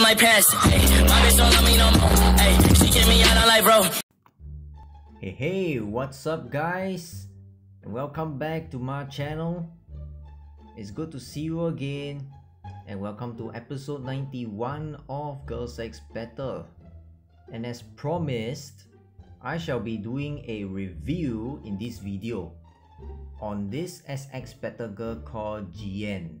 my. Hey, my bitch don't love me no more. Hey, she me out, bro. Hey hey, what's up guys? Welcome back to my channel. It's good to see you again. And welcome to episode 91 of Girls X Battle. And as promised, I shall be doing a review in this video on this SX Battle girl called Jeanne.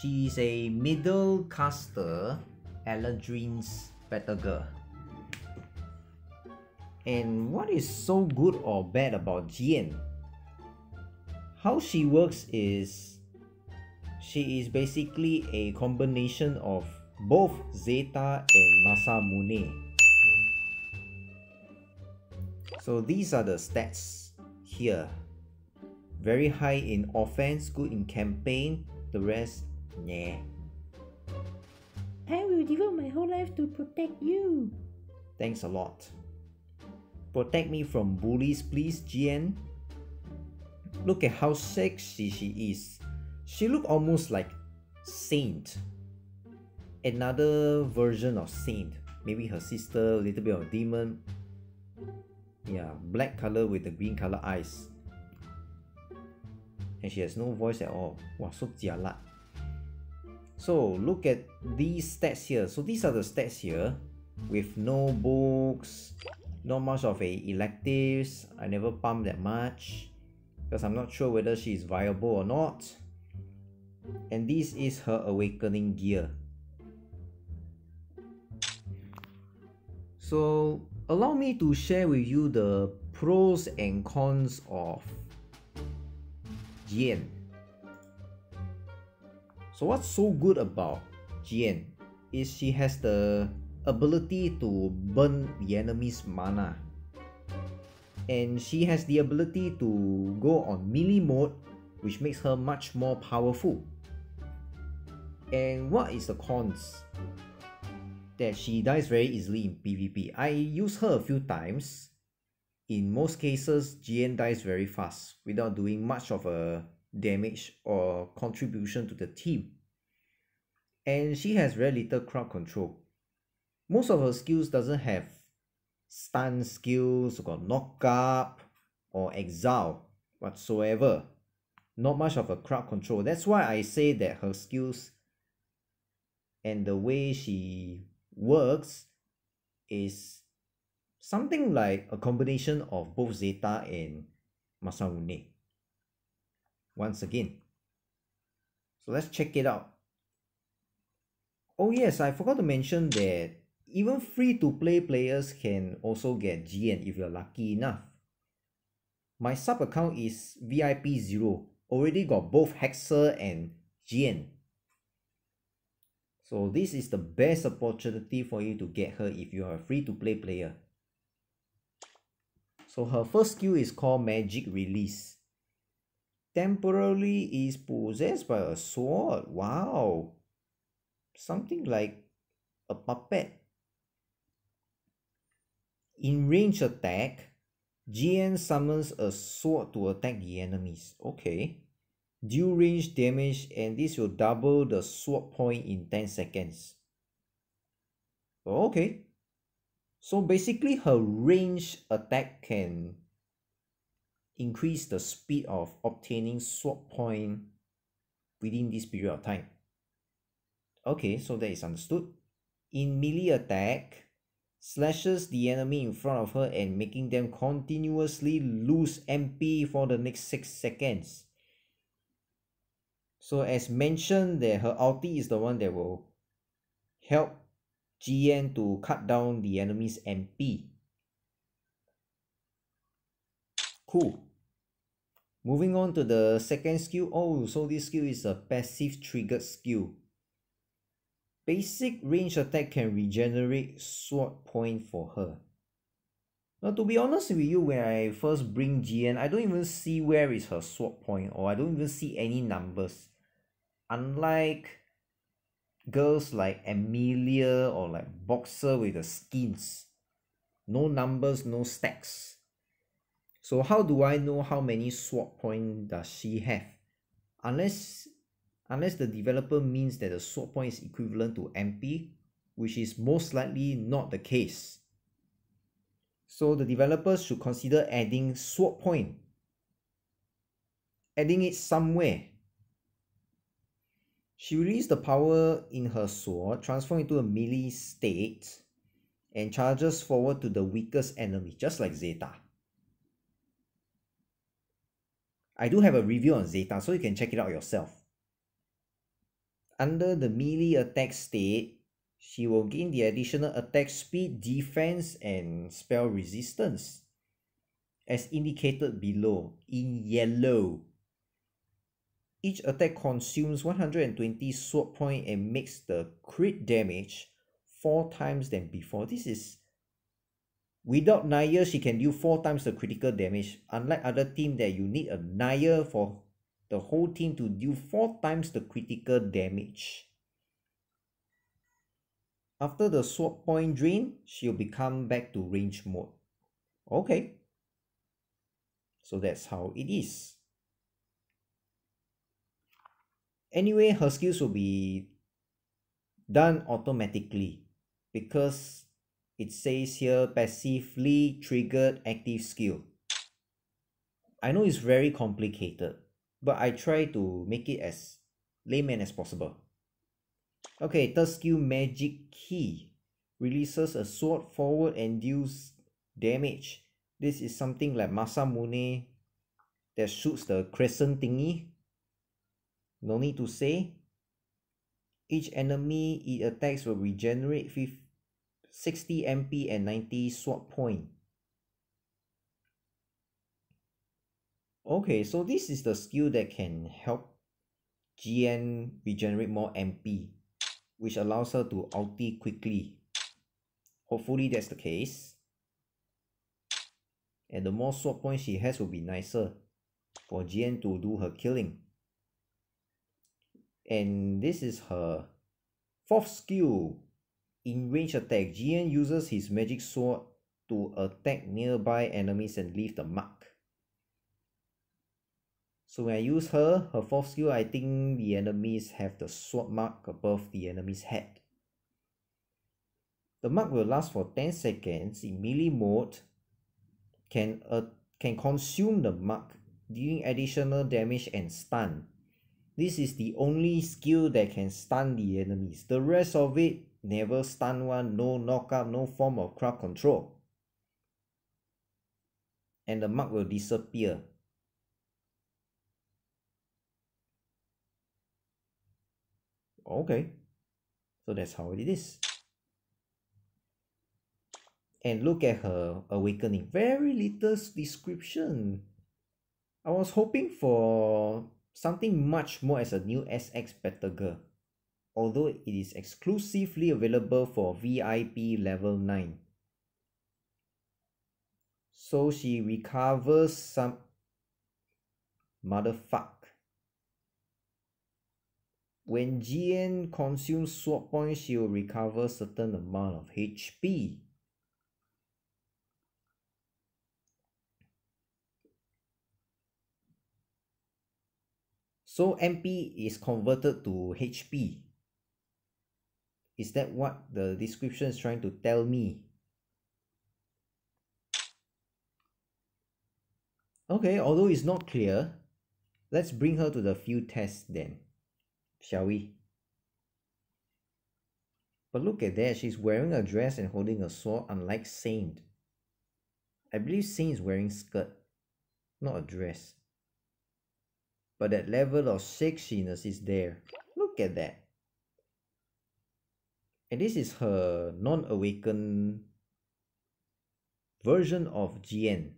She is a middle caster Eladrin's Battle girl. And what is so good or bad about Jeanne? How she works is she is basically a combination of both Zeta and Masamune. So these are the stats here. Very high in offense, good in campaign, the rest, yeah. I will devote my whole life to protect you. Thanks a lot. Protect me from bullies, please, Jeanne. Look at how sexy she is. She look almost like Saint. Another version of Saint. Maybe her sister, a little bit of demon. Yeah, black color with the green color eyes. And she has no voice at all. Wow, so jialat. So look at these stats here. So these are the stats here with no books, not much of a electives. I never pump that much because I'm not sure whether she is viable or not. And this is her awakening gear. So allow me to share with you the pros and cons of Jeanne. So what's so good about Jeanne is she has the ability to burn the enemy's mana. And she has the ability to go on melee mode which makes her much more powerful. And what is the cons? That she dies very easily in PvP. I use her a few times. In most cases, Jeanne dies very fast without doing much of a damage or contribution to the team. And she has very little crowd control. Most of her skills doesn't have stun skills or knock up or exile whatsoever. Not much of a crowd control. That's why I say that her skills and the way she works is something like a combination of both Zeta and Masamune. Once again. So let's check it out. Oh yes, I forgot to mention that even free-to-play players can also get Jeanne if you're lucky enough. My sub account is VIP0, already got both Hexer and Jeanne. So this is the best opportunity for you to get her if you are a free-to-play player. So her first skill is called Magic Release. Temporarily is possessed by a sword. Wow. Something like a puppet. In range attack, Jeanne summons a sword to attack the enemies. Okay. Deal range damage and this will double the sword point in 10 seconds. Okay. So basically her range attack can increase the speed of obtaining swap point within this period of time. Okay, so that is understood. In melee attack, slashes the enemy in front of her and making them continuously lose MP for the next 6 seconds. So as mentioned that her ulti is the one that will help Jeanne to cut down the enemy's MP. Cool. Moving on to the second skill. Oh, so this skill is a passive triggered skill. Basic range attack can regenerate sword point for her. Now to be honest with you, when I first bring Jeanne, I don't even see where is her sword point or I don't even see any numbers. Unlike girls like Amelia or like Boxer with the skins. No numbers, no stacks. So how do I know how many swap point does she have? Unless unless the developer means that the swap point is equivalent to MP, which is most likely not the case. So the developers should consider adding swap point, adding it somewhere. She released the power in her sword, transform into a melee state, and charges forward to the weakest enemy, just like Zeta. I do have a review on Zeta, so you can check it out yourself. Under the melee attack state, she will gain the additional attack speed, defense, and spell resistance. As indicated below, in yellow. Each attack consumes 120 sword point and makes the crit damage 4 times than before. This is Without Naya, she can do 4 times the critical damage. Unlike other team that you need a Naya for the whole team to deal 4 times the critical damage. After the sword point drain, she'll become back to range mode. Okay. So that's how it is. Anyway, her skills will be done automatically because it says here passively triggered active skill. I know it's very complicated, but I try to make it as layman as possible. Okay, third skill magic key releases a sword forward and deals damage. This is something like Masamune that shoots the crescent thingy. No need to say. Each enemy it attacks will regenerate 60 MP and 90 swap point. Okay, so this is the skill that can help Jeanne regenerate more MP, which allows her to ulti quickly. Hopefully that's the case. And the more sword points she has will be nicer for Jeanne to do her killing. And this is her fourth skill, in range attack, Jeanne uses his magic sword to attack nearby enemies and leave the mark. So when I use her, her fourth skill, I think the enemies have the sword mark above the enemy's head. The mark will last for 10 seconds in melee mode, can, uh, can consume the mark, dealing additional damage and stun. This is the only skill that can stun the enemies. The rest of it never stun one, no knockup, no form of crowd control. And the mark will disappear. Okay, so that's how it is. And look at her awakening. Very little description. I was hoping for something much more as a new SX Battle Girl although it is exclusively available for VIP level 9. So she recovers some motherfuck. When Jeanne consumes sword points, she will recover certain amount of HP. So MP is converted to HP. Is that what the description is trying to tell me? Okay, although it's not clear, let's bring her to the field test then, shall we? But look at that, she's wearing a dress and holding a sword unlike Saint. I believe Saint is wearing skirt, not a dress. But that level of sexiness is there. Look at that. And this is her non-awakened version of Jeanne.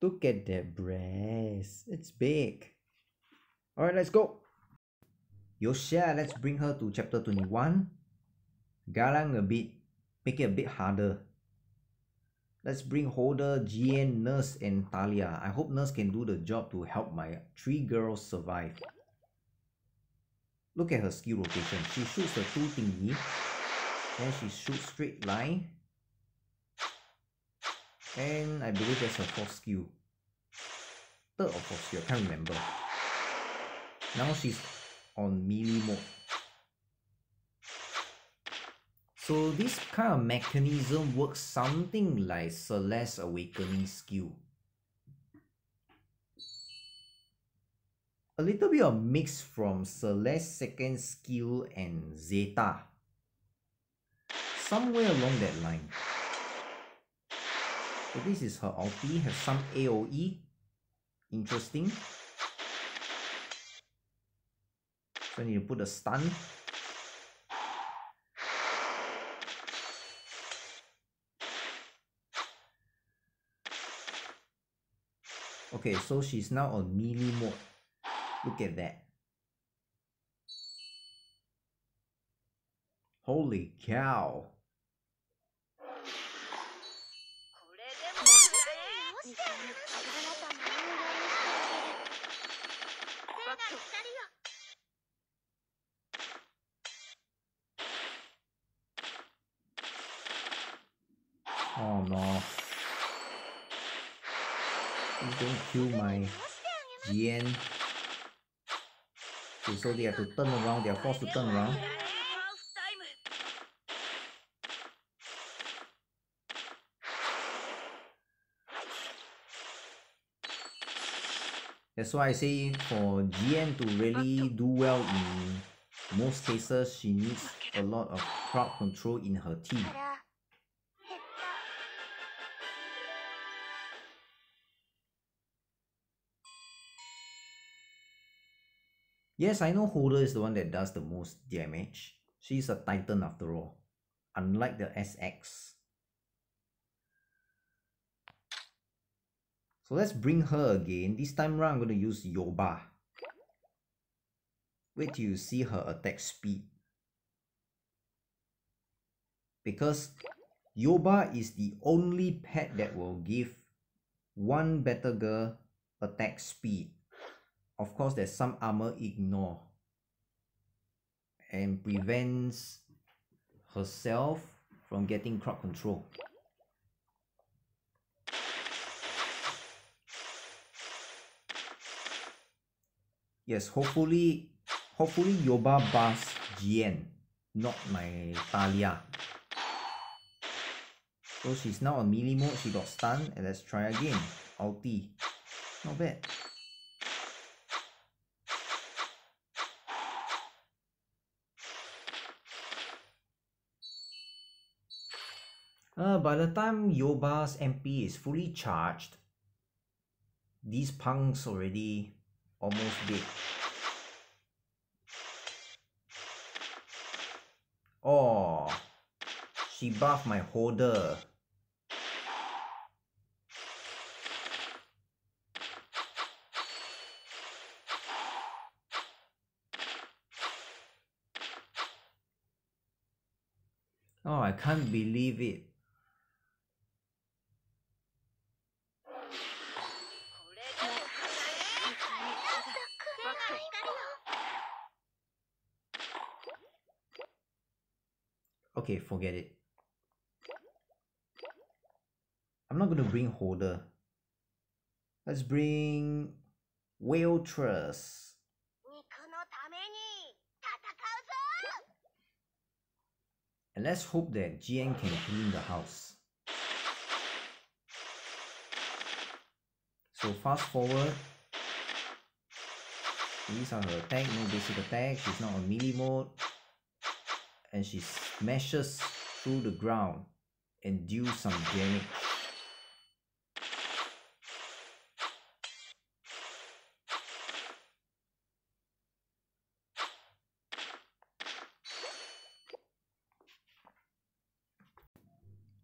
Look at that breast. It's big. Alright, let's go. Yoshia, let's bring her to chapter 21. Galang a bit, make it a bit harder. Let's bring Holder, Jeanne, Nurse, and Talia. I hope Nurse can do the job to help my three girls survive. Look at her skill rotation. She shoots the two thingy. Then she shoots straight line. And I believe that's her fourth skill. Third or fourth skill, I can't remember. Now she's on melee mode. So this kind of mechanism works something like Celeste Awakening skill. A little bit of mix from Celeste second skill and Zeta. Somewhere along that line. So this is her ulti, has some AoE. Interesting. So I need to put a stun. Okay, so she's now on melee mode. Look at that. Holy cow. Oh no. Going to kill my Yen. So they have to turn around, they are forced to turn around. That's why I say for Jeanne to really do well in most cases, she needs a lot of crowd control in her team. Yes, I know Holder is the one that does the most damage. She's a Titan after all, unlike the SX. So let's bring her again. This time around, I'm going to use Yoba. Wait till you see her attack speed. Because Yoba is the only pet that will give one better Girl attack speed of course there's some armor ignore and prevents herself from getting crowd control. Yes, hopefully, hopefully Yoba buffs Jeanne, not my Talia. So she's now on melee mode, she got stunned, and let's try again. Ulti. Not bad. Uh, by the time Yoba's MP is fully charged, these punks already almost dead. Oh, she buffed my holder. Oh, I can't believe it. Okay, forget it. I'm not gonna bring holder. Let's bring whale truss. And let's hope that Jeanne can clean the house. So fast forward. These are her attack, no basic attack. She's not on melee mode. And she smashes through the ground and deals some damage.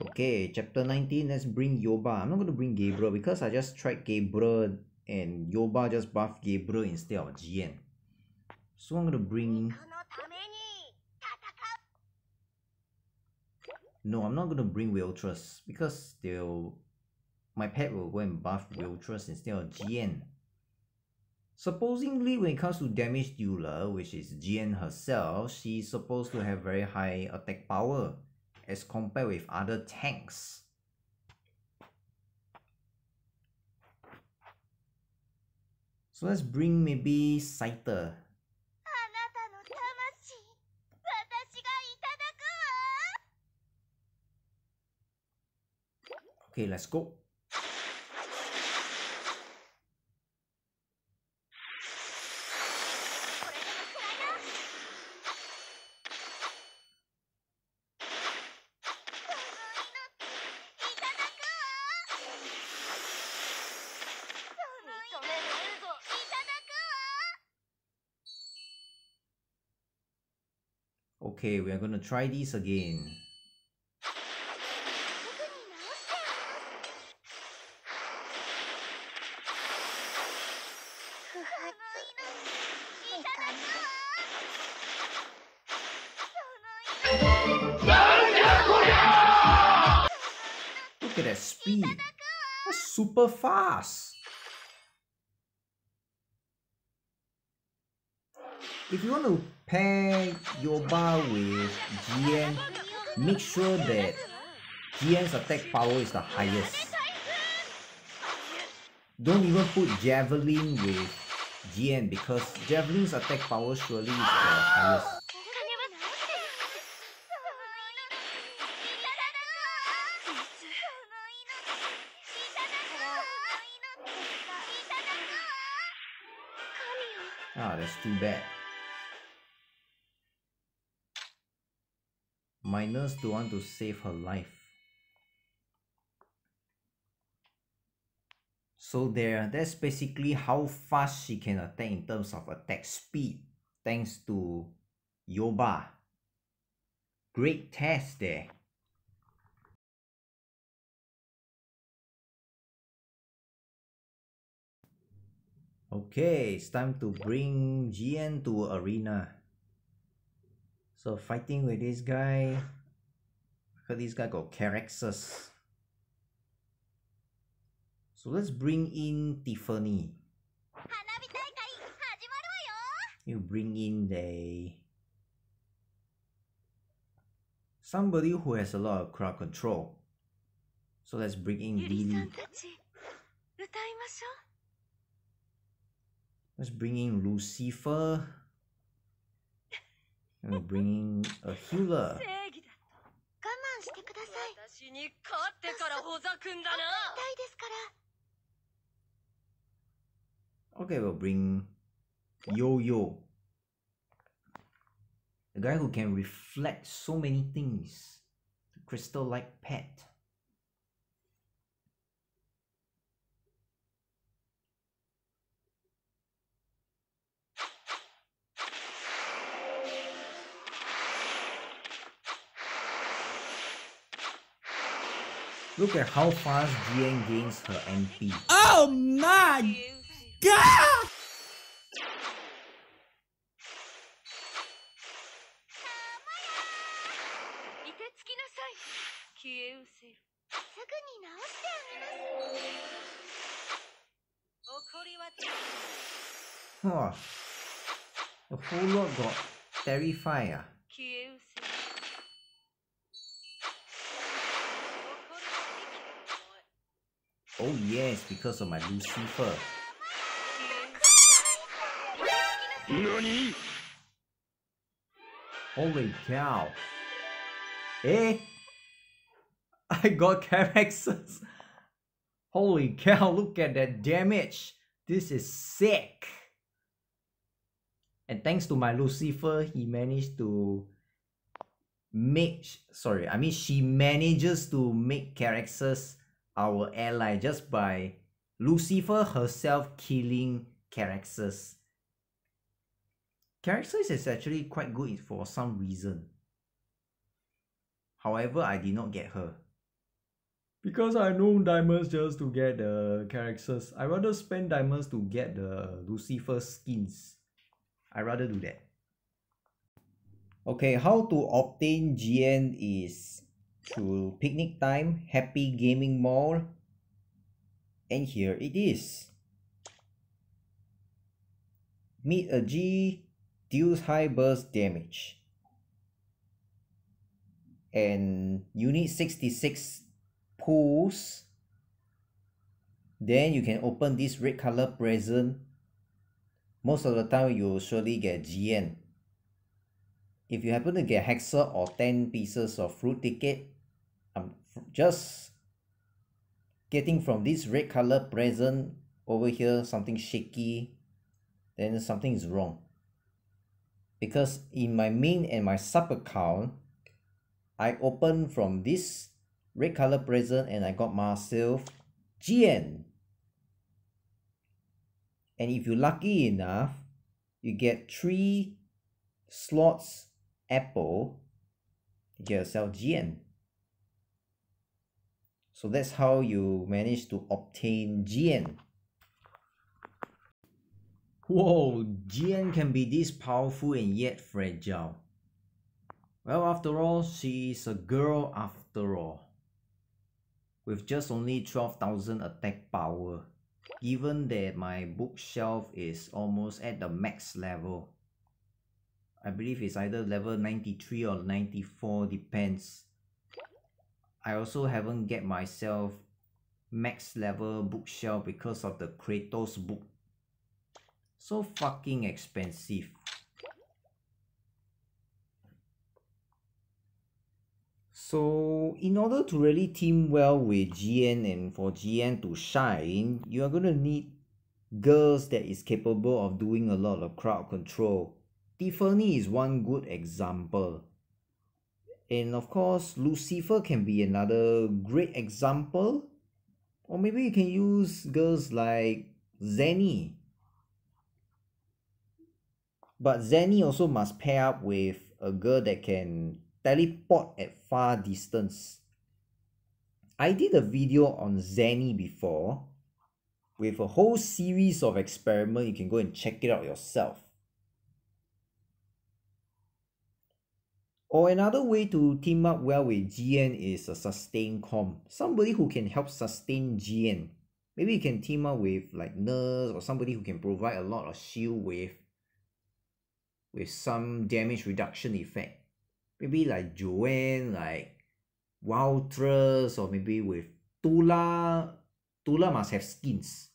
Okay, chapter 19, let's bring Yoba. I'm not going to bring Gabriel because I just tried Gabriel and Yoba just buffed Gabriel instead of Jeanne. So I'm going to bring... No, I'm not going to bring Wiltress because they'll... My pet will go and buff Wiltress instead of Jeanne. supposedly when it comes to damage dealer, which is Jeanne herself, she's supposed to have very high attack power as compared with other tanks. So let's bring maybe Saiter. Okay, let's go. Okay, we are gonna try this again. Super fast. If you want to pair Yoba with Jeanne, make sure that Jeanne's attack power is the highest. Don't even put Javelin with Jeanne because Javelin's attack power surely is the highest. That's too bad. My nurse don't want to save her life. So there, that's basically how fast she can attack in terms of attack speed, thanks to Yoba. Great test there. Okay, it's time to bring Jeanne to arena. So fighting with this guy. Because this guy got Caraxes. So let's bring in Tiffany. You bring in the somebody who has a lot of crowd control. So let's bring in Lily. Let's bring in Lucifer. And bring in a healer. Okay, we'll bring Yo Yo. a guy who can reflect so many things. The crystal like pet. Look at how fast Jeanne gains her MP. Oh my god! Huh. The whole lot got terrified. Ah. Oh yes, because of my Lucifer. 消え Holy cow. Eh? I got Caraxes. Holy cow, look at that damage. This is sick. And thanks to my Lucifer, he managed to make sorry, I mean she manages to make Caraxes our ally just by Lucifer herself killing Caraxes. Caraxes is actually quite good for some reason. However, I did not get her. Because I know diamonds just to get the characters. I rather spend diamonds to get the Lucifer skins. I rather do that. Okay, how to obtain Jeanne is through Picnic Time, Happy Gaming Mall, and here it is. Meet a G, deals high burst damage. And you need 66 pulls. Then you can open this red color present most of the time you surely get Jeanne. If you happen to get Hexer or 10 pieces of fruit ticket, just getting from this red color present over here something shaky, then something is wrong. Because in my main and my sub account, I opened from this red color present and I got myself Jeanne. And if you're lucky enough, you get three slots apple, you get yourself Jeanne. So that's how you manage to obtain Jeanne. Whoa, Jeanne can be this powerful and yet fragile. Well, after all, she's a girl after all. With just only 12,000 attack power, given that my bookshelf is almost at the max level. I believe it's either level 93 or 94, depends. I also haven't get myself max level bookshelf because of the Kratos book. So fucking expensive. So in order to really team well with Jeanne and for Jeanne to shine, you are to need girls that is capable of doing a lot of crowd control. Tiffany is one good example. And of course, Lucifer can be another great example. Or maybe you can use girls like Zenny. But Zenny also must pair up with a girl that can teleport at far distance. I did a video on Zenny before with a whole series of experiment. You can go and check it out yourself. Or another way to team up well with Jeanne is a sustain comp. Somebody who can help sustain Jeanne. Maybe you can team up with like Nurse or somebody who can provide a lot of shield with with some damage reduction effect. Maybe like Joanne, like Wildress, or maybe with Tula. Tula must have skins.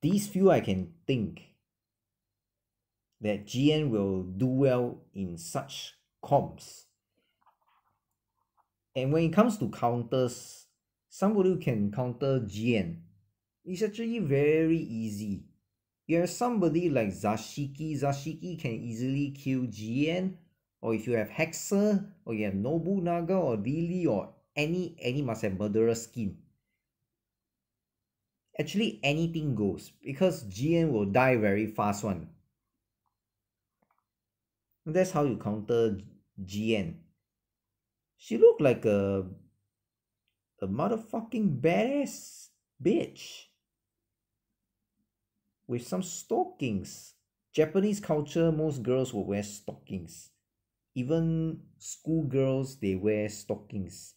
These few I can think that Jeanne will do well in such comps. And when it comes to counters, somebody who can counter Jeanne is actually very easy. You have somebody like Zashiki, Zashiki can easily kill Jeanne, or if you have Hexer, or you have Nobunaga or Lily or any any must have murderer skin. Actually anything goes because GN will die very fast one. That's how you counter Jeanne. She looked like a a motherfucking badass bitch with some stockings. Japanese culture, most girls will wear stockings. Even schoolgirls, they wear stockings.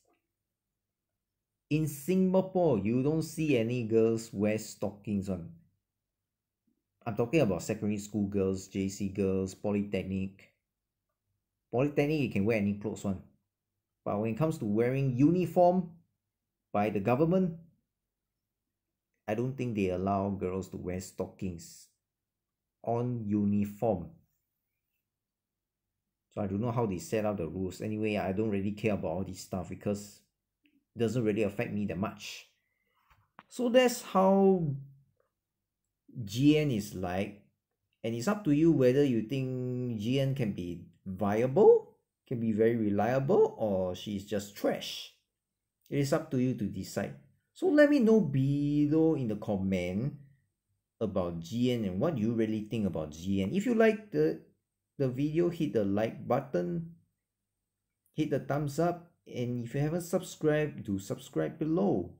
In Singapore, you don't see any girls wear stockings on. I'm talking about secondary school girls, JC girls, polytechnic. Polytechnic, you can wear any clothes one. But when it comes to wearing uniform by the government, I don't think they allow girls to wear stockings on uniform. So I don't know how they set up the rules. Anyway, I don't really care about all this stuff because it doesn't really affect me that much. So that's how Jeanne is like. And it's up to you whether you think Jeanne can be viable, can be very reliable, or she's just trash. It is up to you to decide. So let me know below in the comment about Jeanne and what you really think about Jeanne. If you like the the video, hit the like button, hit the thumbs up, and if you haven't subscribed, do subscribe below.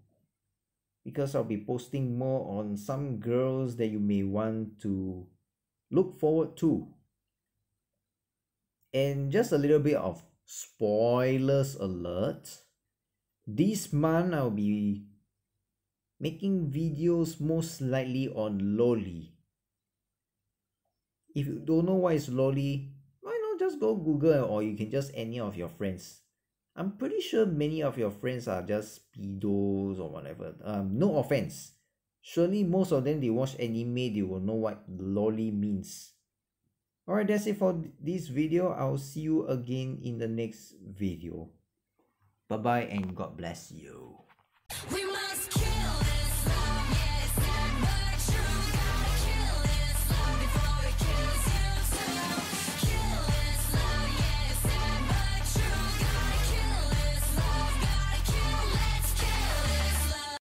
Because I'll be posting more on some girls that you may want to look forward to. And just a little bit of spoilers alert. This month I'll be making videos most likely on Loli. If you don't know what is Loli, why not just go Google or you can just any of your friends. I'm pretty sure many of your friends are just pedos or whatever. Um, no offense. surely most of them they watch anime they will know what lolly means alright that's it for this video. I'll see you again in the next video. Bye bye and god bless you